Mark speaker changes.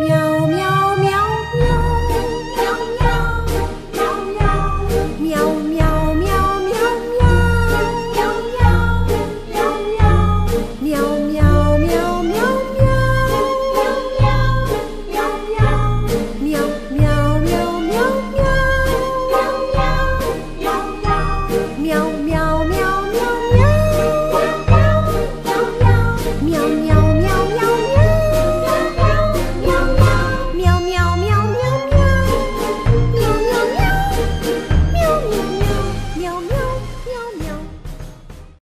Speaker 1: 喵。